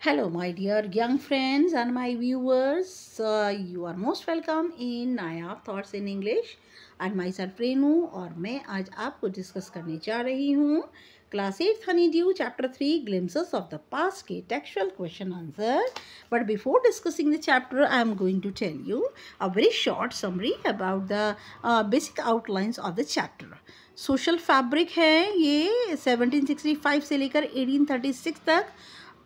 Hello, my dear young friends and my viewers. Uh, you are most welcome in Naya Thoughts in English. And myself Renu और मैं आज आपको discuss करने जा रही हूँ class eight Honeydew chapter three glimpses of the past के textual question answer but before discussing the chapter I am going to tell you a very short summary about the basic outlines of the chapter social fabric है ये 1765 से लेकर 1836 तक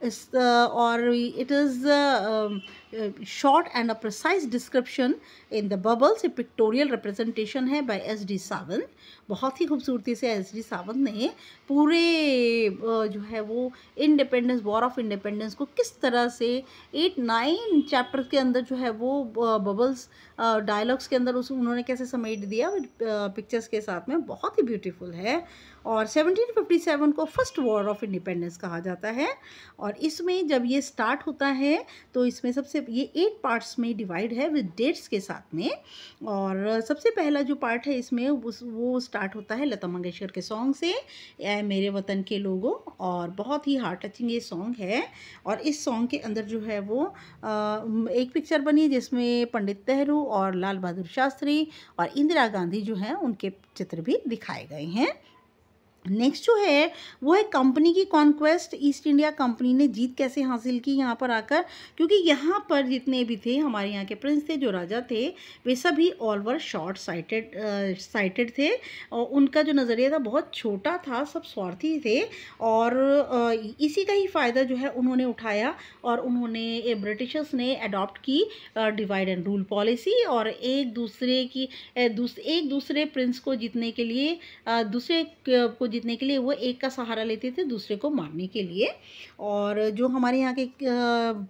It's the or it is the um, short and a precise description in the bubbles a pictorial representation है by S D Sawant बहुत ही खूबसूरती से एस डी सावंत ने पूरे जो है वो इंडिपेंडेंस वॉर ऑफ़ इंडिपेंडेंस को किस तरह से एट नाइन चैप्टर के अंदर जो है वो बबल्स डायलॉग्स के अंदर उस, उन्होंने कैसे समेट दिया पिक्चर्स के साथ में बहुत ही ब्यूटीफुल है। और 1757 को फ़र्स्ट वॉर ऑफ़ इंडिपेंडेंस कहा जाता है। और इसमें जब ये स्टार्ट होता है तो इसमें सबसे ये एट पार्ट्स में डिवाइड है विद डेट्स के साथ में, और सबसे पहला जो पार्ट है इसमें उस, वो स्टार्ट होता है लता मंगेशकर के सॉन्ग से मेरे वतन के लोगों, और बहुत ही हार्ट टचिंग ये सॉन्ग है। और इस सॉन्ग के अंदर जो है वो एक पिक्चर बनी जिसमें पंडित नेहरू और लाल बहादुर शास्त्री और इंदिरा गांधी जो हैं उनके चित्र भी दिखाए गए हैं। नेक्स्ट जो है वो है कंपनी की कॉन्क्वेस्ट ईस्ट इंडिया कंपनी ने जीत कैसे हासिल की यहाँ पर आकर? क्योंकि यहाँ पर जितने भी थे हमारे यहाँ के प्रिंस थे जो राजा थे वे सभी all were short sighted sighted थे। और उनका जो नज़रिया था बहुत छोटा था सब स्वार्थी थे। और uh, इसी का ही फ़ायदा जो है उन्होंने उठाया और उन्होंने ब्रिटिशर्स ने अडॉप्ट की डिवाइड एंड रूल पॉलिसी और एक दूसरे की एक दूसरे प्रिंस को जीतने के लिए दूसरे को जीतने के लिए वो एक का सहारा लेते थे दूसरे को मारने के लिए। और जो हमारे यहाँ के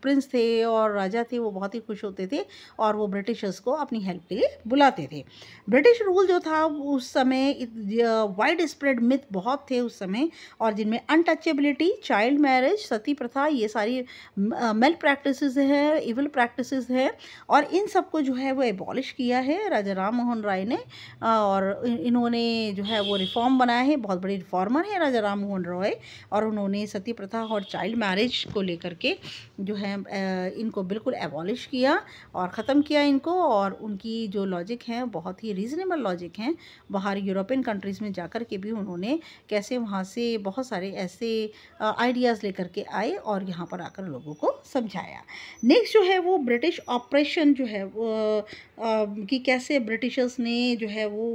प्रिंस थे और राजा थे वो बहुत ही खुश होते थे और वो ब्रिटिशर्स को अपनी हेल्प के लिए बुलाते थे। ब्रिटिश रूल जो था उस समय वाइड स्प्रेड मिथ बहुत थे उस समय और जिनमें अनटचेबिलिटी चाइल्ड मैरिज सती प्रथा ये सारी मेल प्रैक्टिस है इवल प्रैक्टिस है और इन सबको जो है वो एबॉलिश किया है। राजा राम मोहन राय ने और इन्होंने जो है वो रिफॉर्म बनाया है, बहुत बड़े बड़े रिफॉर्मर हैं, राजा राम मोहन रॉय, और उन्होंने सती प्रथा और चाइल्ड मैरिज को लेकर के जो है इनको बिल्कुल एबॉलिश किया और ख़त्म किया इनको, और उनकी जो लॉजिक हैं, बहुत ही रीज़नेबल लॉजिक हैं। बाहर यूरोपियन कंट्रीज़ में जाकर के भी उन्होंने कैसे वहाँ से बहुत सारे ऐसे आइडियाज़ लेकर के आए और यहाँ पर आकर लोगों को समझाया। नेक्स्ट जो है वो ब्रिटिश ऑपरेशन जो है, वो कि कैसे ब्रिटिशर्स ने जो है वो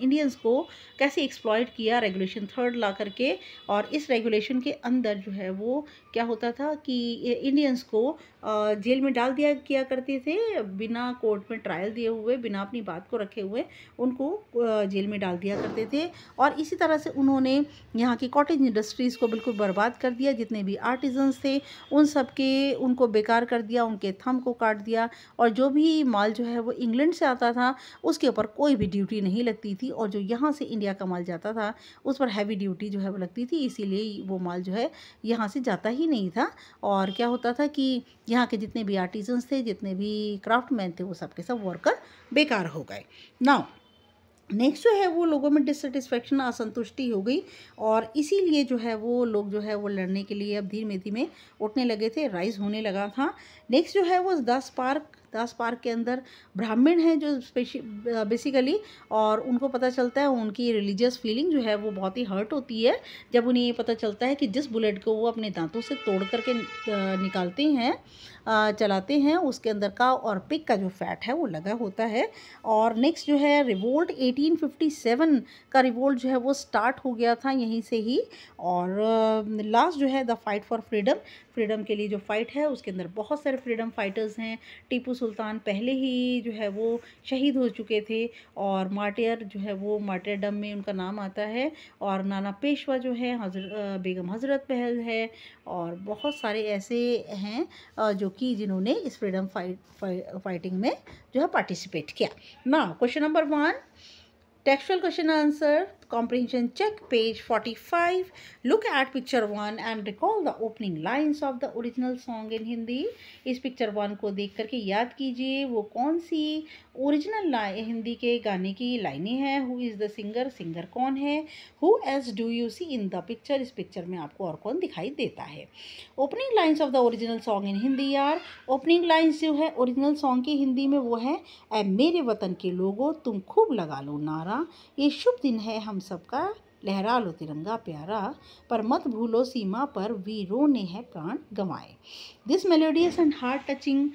इंडियंस को कैसे एक्सप्लॉयट किया रेगुलेशन थर्ड ला करके और इस रेगुलेशन के अंदर जो है वो क्या होता था कि इंडियंस को जेल में डाल दिया किया करते थे, बिना कोर्ट में ट्रायल दिए हुए, बिना अपनी बात को रखे हुए उनको जेल में डाल दिया करते थे। और इसी तरह से उन्होंने यहाँ की कॉटेज इंडस्ट्रीज़ को बिल्कुल बर्बाद कर दिया। जितने भी आर्टिजन्स थे, उन सब के उनको बेकार कर दिया, उनके थम को काट दिया और जो भी माल जो है वो इंग्लैंड से आता था, उसके ऊपर कोई भी ड्यूटी नहीं लगती थी। और जो यहाँ से इंडिया का माल जाता था उस पर हैवी ड्यूटी जो है वो लगती थी, इसीलिए वो माल जो है यहाँ से जाता ही नहीं था। और क्या होता था कि यहाँ के जितने भी आर्टिजन्स थे, जितने भी क्राफ्टमैन थे, वो सब के सब वर्कर बेकार हो गए। नाउ नेक्स्ट जो है वो लोगों में डिससेटिस्फेक्शन असंतुष्टि हो गई और इसीलिए जो है वो लोग जो है वो लड़ने के लिए अब धीमे धीमे उठने लगे थे राइज होने लगा था। नेक्स्ट जो है वो दस पार्क दास पार्क के अंदर ब्राह्मण हैं जो बेसिकली और उनको पता चलता है, उनकी रिलीजियस फीलिंग जो है, वो बहुत ही हर्ट होती है। जब उन्हें ये पता चलता है कि जिस बुलेट को वो अपने दांतों से तोड़ करके निकालते हैं चलाते हैं, उसके अंदर का और पिक का जो फैट है वो लगा होता है। और नेक्स्ट जो है, रिवोल्ट 1857 का रिवोल्ट जो है वो स्टार्ट हो गया था यहीं से ही। और लास्ट जो है, the fight for freedom freedom के लिए जो फाइट है, उसके अंदर बहुत सारे फ्रीडम फाइटर्स हैं। टीपू सुल्तान पहले ही जो है वो शहीद हो चुके थे और मार्टियर जो है वो माटियरडम में उनका नाम आता है। और नाना पेशवा जो है, हजर बेगम हज़रत पहल है और बहुत सारे ऐसे हैं जो कि जिन्होंने इस फ्रीडम फाइट फाइ, फाइटिंग में जो है पार्टिसिपेट किया। ना question number one textual question answer comprehension check page forty five look at picture one and recall the opening lines of the original song in Hindi इस picture one को देख करके याद कीजिए वो कौन सी ओरिजिनल हिंदी के गाने की लाइनें हैं। Who is the singer singer कौन है? Who else do you see in the picture इस पिक्चर में आपको और कौन दिखाई देता है। Opening lines of the original song in Hindi यार। ओपनिंग लाइन्स जो है ओरिजिनल सॉन्ग की हिंदी में वो है ए मेरे वतन के लोगों, तुम खूब लगा लो नारा। ये शुभ दिन है हम सबका। लहरा लो तिरंगा प्यारा पर मत भूलो सीमा पर वीरों ने है प्राण गंवाए। This melodious and heart touching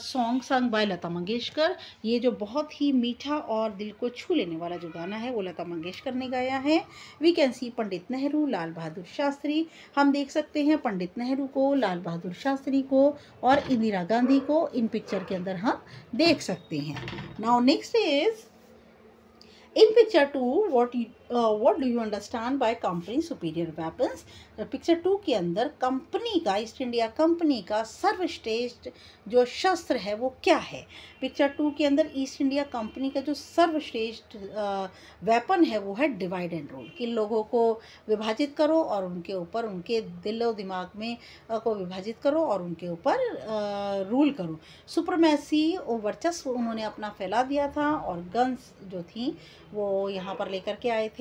song sung by Lata Mangeshkar ये जो बहुत ही मीठा और दिल को छू लेने वाला जो गाना है वो लता मंगेशकर ने गाया है। We can see Pandit Nehru Lal Bahadur Shastri. हम देख सकते हैं पंडित नेहरू को लाल बहादुर शास्त्री को और इंदिरा गांधी को। इन पिक्चर के अंदर हम देख सकते हैं। Now next is picture 2, what you, uh, what do you understand by company superior weapons? Picture two के अंदर कंपनी का ईस्ट इंडिया कंपनी का सर्वश्रेष्ठ जो शस्त्र है वो क्या है? पिक्चर टू के अंदर ईस्ट इंडिया कंपनी का जो सर्वश्रेष्ठ वेपन है वो है डिवाइड एंड रूल कि लोगों को विभाजित करो और उनके ऊपर उनके दिल और दिमाग में को विभाजित करो और उनके ऊपर रूल करो। सुपरमैसी वर्चस्व उन्होंने अपना फैला दिया था और गन्स जो थी वो यहाँ पर लेकर के आए थे।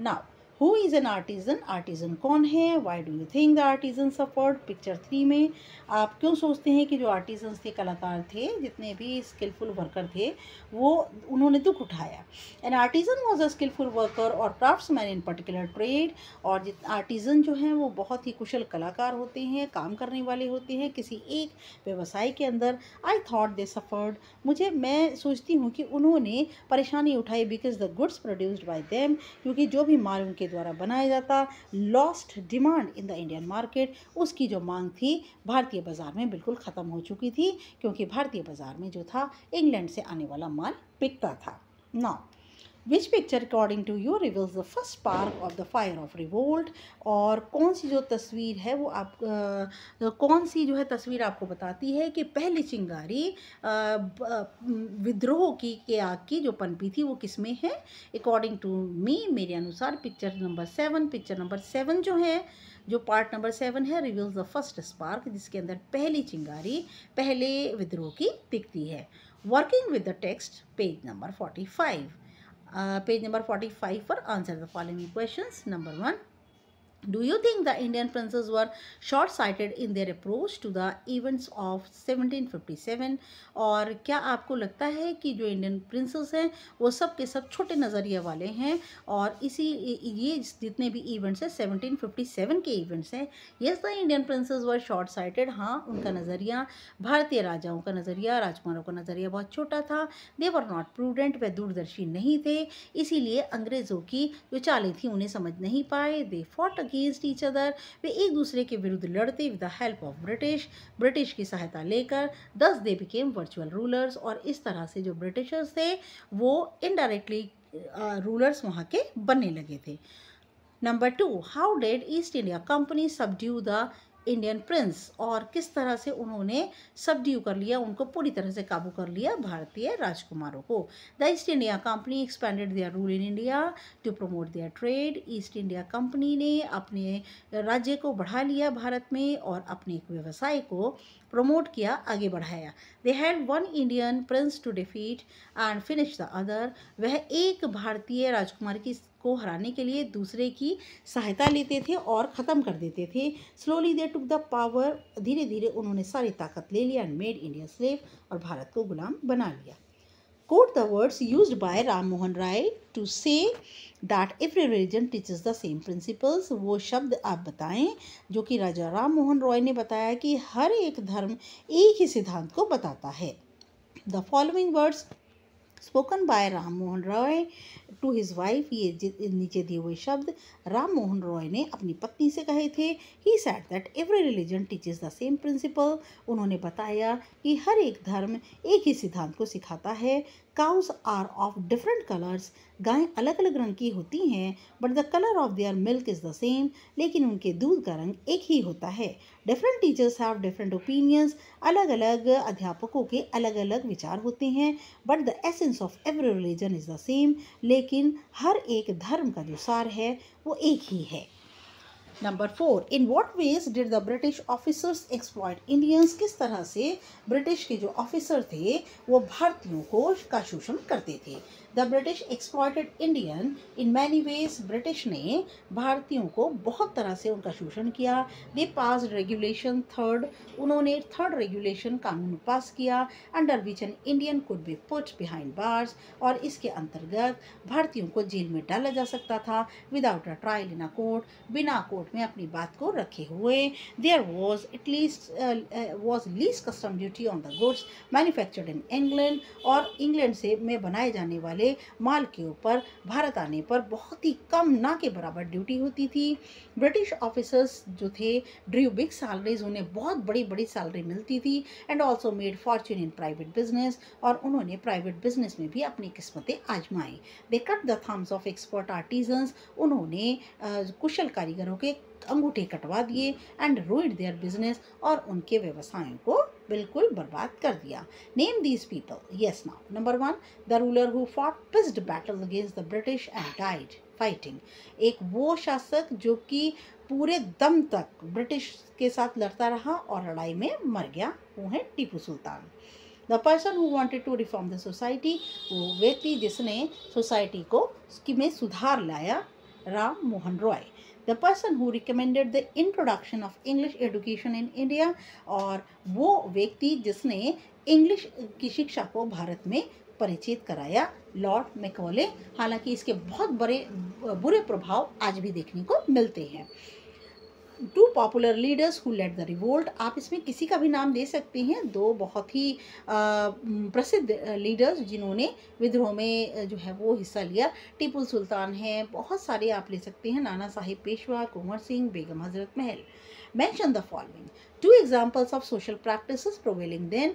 Now who is an artisan artisan कौन है? Why do you think the artisan suffered picture three में आप क्यों सोचते हैं कि जो आर्टिजन्स थे, कलाकार थे, जितने भी स्किलफुल वर्कर थे, वो उन्होंने दुख उठाया। An artisan was a skillful worker और craftsman in particular trade और जित आर्टिजन जो हैं, वो बहुत ही कुशल कलाकार होते हैं, काम करने वाले होते हैं, किसी एक व्यवसाय के अंदर। आई थॉट दे सफर्ड मुझे, मैं सोचती हूँ कि उन्होंने परेशानी उठाई because the goods produced by them क्योंकि जो भी माल उनके द्वारा बनाया जाता lost demand in the Indian market उसकी जो मांग थी, भारतीय बाज़ार में बिल्कुल ख़त्म हो चुकी थी, क्योंकि भारतीय बाज़ार में जो था इंग्लैंड से आने वाला माल बिकता था। ना which picture according to you reveals the first spark of the fire of revolt और कौन सी जो तस्वीर है वो आप आ, कौन सी जो है तस्वीर आपको बताती है कि पहली चिंगारी विद्रोह की के आग की जो पनपी थी वो किसमें है? अकॉर्डिंग टू मी मेरे अनुसार picture number seven picture number seven जो है जो पार्ट नंबर सेवन है रिवील्स द फ़र्स्ट स्पार्क जिसके अंदर पहली चिंगारी पहले विद्रोह की दिखती है। Working with the text page number forty five Uh, page number 45 for answer the following questions. Number 1. Do you think the Indian princes were short-sighted in their approach to the events of 1757? और क्या आपको लगता है कि जो Indian princess हैं, वो सब के सब छोटे नज़रिए वाले हैं? और इसी, ये जितने भी इवेंट्स हैं 1757 के इवेंट्स हैं yes the Indian princes were short sighted हाँ उनका नज़रिया, भारतीय राजाओं का नज़रिया, राजकुमारों का नज़रिया बहुत छोटा था। दे वर नॉट प्रूडेंट वे दूरदर्शी नहीं थे। इसीलिए अंग्रेज़ों की जो चालें थी, उन्हें समझ नहीं पाए। They fought against each other वे एक दूसरे के विरुद्ध लड़ते with the help of British British की सहायता लेकर दस दे बिकेम वर्चुअल रूलर्स और इस तरह से जो ब्रिटिशर्स थे, वो इनडायरेक्टली रूलर्स वहाँ के बनने लगे थे। Number two how did East India Company subdue the Indian prince और किस तरह से उन्होंने सबड्यू कर लिया, उनको पूरी तरह से काबू कर लिया भारतीय राजकुमारों को। The East India Company expanded their rule in India to promote their trade East India Company ने अपने राज्य को बढ़ा लिया भारत में और अपने एक व्यवसाय को प्रमोट किया, आगे बढ़ाया। They had one Indian prince to defeat and finish the other वह एक भारतीय राजकुमार की को हराने के लिए दूसरे की सहायता लेते थे और ख़त्म कर देते थे। Slowly they took the power धीरे धीरे उन्होंने सारी ताकत ले लिया एंड मेड इंडिया स्लेव और भारत को गुलाम बना लिया। Quote the words use by Ram Mohan Roy to say that if religion teaches the same principles वो शब्द आप बताएँ, जो कि राजा राम मोहन रॉय ने बताया कि हर एक धर्म एक ही सिद्धांत को बताता है। The following words spoken by Ram Mohan Roy to his wife ये नीचे दिए हुए शब्द राम मोहन रॉय ने अपनी पत्नी से कहे थे। He said that every religion teaches the same principle उन्होंने बताया कि हर एक धर्म एक ही सिद्धांत को सिखाता है। Cows are of different colours गायें अलग अलग रंग की होती हैं but the colour of their milk is the same लेकिन उनके दूध का रंग एक ही होता है। Different teachers have different opinions अलग अलग अध्यापकों के अलग अलग विचार होते हैं but the essence of every religion is the same लेकिन हर एक धर्म का जो सार है, वो एक ही है। Number four in what ways did the British officers exploit Indians किस तरह से ब्रिटिश के जो ऑफिसर थे, वो भारतीयों को का शोषण करते थे? The British exploited Indian in many ways British ने भारतीयों को बहुत तरह से उनका शोषण किया। दे पास रेगुलेशन थर्ड उन्होंने थर्ड रेगुलेशन कानून पास किया। Under which an Indian could be put behind bars और इसके अंतर्गत भारतीयों को जेल में डाला जा सकता था। Without a trial in a court बिना कोर्ट में अपनी बात को रखे हुए there was at least was least custom duty on the goods manufactured in England और इंग्लैंड से में बनाए जाने वाले वाले माल के ऊपर भारत आने पर बहुत ही कम ना के बराबर ड्यूटी होती थी। ब्रिटिश ऑफिसर्स जो थे ड्रू बिग सैलरीज उन्हें बहुत बड़ी बड़ी सैलरी मिलती थी and also made fortune in private business और उन्होंने प्राइवेट बिज़नेस में भी अपनी किस्मतें आजमाई। They cut the thumbs of expert artisans उन्होंने कुशल कारीगरों के अंगूठे कटवा दिए एंड रोइड देयर बिज़नेस और उनके व्यवसायों को बिल्कुल बर्बाद कर दिया। Name these people yes now number one the ruler who fought pitched battle against the British and died fighting एक वो शासक जो कि पूरे दम तक ब्रिटिश के साथ लड़ता रहा और लड़ाई में मर गया, वो है Tipu Sultan. The person who wanted to reform the society वो व्यक्ति जिसने सोसाइटी को में सुधार लाया, Ram Mohan Roy. The person who recommended the introduction of English education in India और वो व्यक्ति जिसने इंग्लिश की शिक्षा को भारत में परिचित कराया लॉर्ड मैकॉले हालाँकि इसके बहुत बड़े, बुरे प्रभाव आज भी देखने को मिलते हैं। Two popular leaders who led the revolt आप इसमें किसी का भी नाम दे सकते हैं। दो बहुत ही प्रसिद्ध लीडर्स जिन्होंने विद्रोह में जो है वो हिस्सा लिया। टीपू सुल्तान हैं, बहुत सारे आप ले सकते हैं। नाना साहिब पेशवा, कुंवर सिंह, बेगम हज़रत महल। Mention the following. Two examples of social practices prevailing then.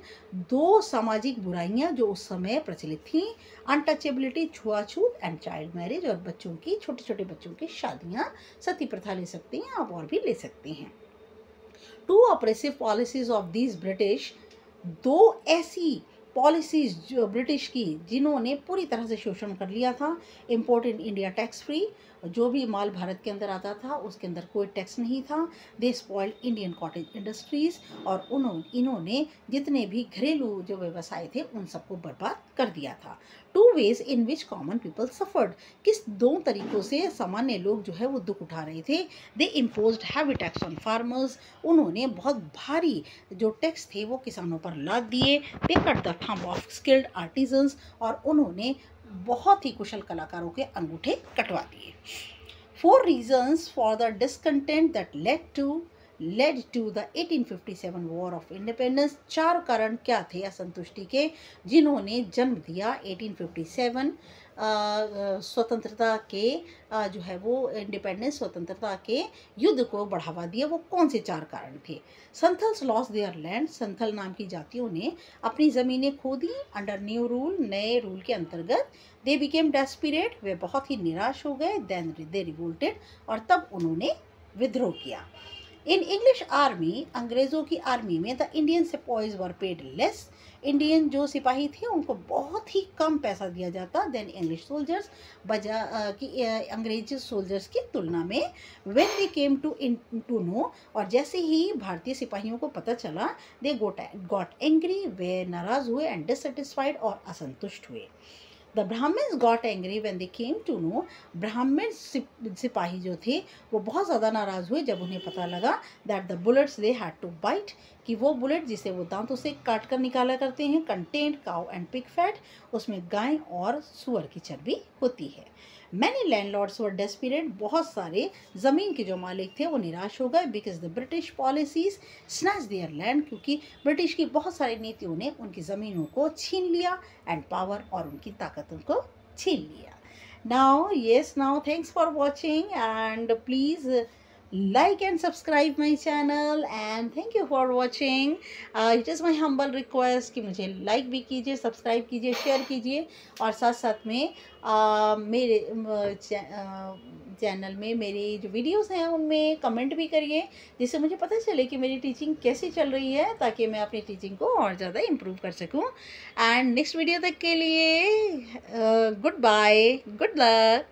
दो सामाजिक बुराइयाँ जो उस समय प्रचलित थी. अनटचेबिलिटी छुआछूत एंड चाइल्ड मैरिज और बच्चों की छोटे छोटे बच्चों की शादियाँ सती प्रथा ले सकते हैं, आप और भी ले सकते हैं। Two oppressive policies of these British दो ऐसी पॉलिसीज़ जो ब्रिटिश की जिन्होंने पूरी तरह से शोषण कर लिया था. Import in India tax free जो भी माल भारत के अंदर आता था, उसके अंदर कोई टैक्स नहीं था। They spoiled Indian cottage industries और उन्होंने इन्होंने जितने भी घरेलू जो व्यवसाय थे, उन सबको बर्बाद कर दिया था। Two ways in which common people suffered. किस दो तरीकों से सामान्य लोग जो है वो दुख उठा रहे थे? They impose heavy tax on farmers. उन्होंने बहुत भारी जो टैक्स थे, वो किसानों पर लाद दिए। They cut the thumb of skilled artisans और उन्होंने बहुत ही कुशल कलाकारों के अंगूठे कटवा दिए। Four reasons for the discontent that led to led to the 1857 war of independence चार कारण क्या थे असंतुष्टि के? जिन्होंने जन्म दिया 1857 स्वतंत्रता के आ, जो है वो इंडिपेंडेंस स्वतंत्रता के युद्ध को बढ़ावा दिया। वो कौन से चार कारण थे? Santhals lost their land Santhal नाम की जातियों ने अपनी ज़मीनें खो दी। अंडर न्यू रूल नए रूल के अंतर्गत दे बिकेम डेस्पिरेट वे बहुत ही निराश हो गए। दे रिवोल्टेड और तब उन्होंने विद्रोह किया। इन इंग्लिश आर्मी, अंग्रेज़ों की आर्मी में, the Indian sepoys were paid less Indian जो सिपाही थे, उनको बहुत ही कम पैसा दिया जाता देन इंग्लिश सोल्जर्स बजा की अंग्रेज़ सोल्जर्स की तुलना में when they came to in to know और जैसे ही भारतीय सिपाहियों को पता चला दे गोट गॉट एंग्री वे नाराज़ हुए एंड डिससेटिस्फाइड और असंतुष्ट हुए। The Brahmins got angry when they came to know ब्राह्मण सिपाही जो थे, वो बहुत ज़्यादा नाराज़ हुए जब उन्हें पता लगा that the bullets they had to bite कि वो बुलेट जिसे वो दांतों से काट कर निकाला करते हैं content cow and pig fat उसमें गाय और सुअर की चर्बी होती है। मैनी लैंडलॉर्ड्स वर डेस्पिरेट बहुत सारे ज़मीन के जो मालिक थे, वो निराश हो गए because the British policies snatch their land क्योंकि ब्रिटिश की बहुत सारी नीतियों ने उनकी ज़मीनों को छीन लिया एंड पावर और उनकी ताकतों को छीन लिया। Now yes now thanks for watching and please like and subscribe my channel and thank you for watching. Uh, it is my humble request कि मुझे like भी कीजिए subscribe कीजिए share कीजिए और साथ साथ में uh, मेरे चैनल में मेरी जो वीडियोस हैं उनमें कमेंट भी करिए जिससे मुझे पता चले कि मेरी टीचिंग कैसी चल रही है ताकि मैं अपनी टीचिंग को और ज़्यादा इम्प्रूव कर सकूँ। एंड नेक्स्ट वीडियो तक के लिए गुड बाय गुड लक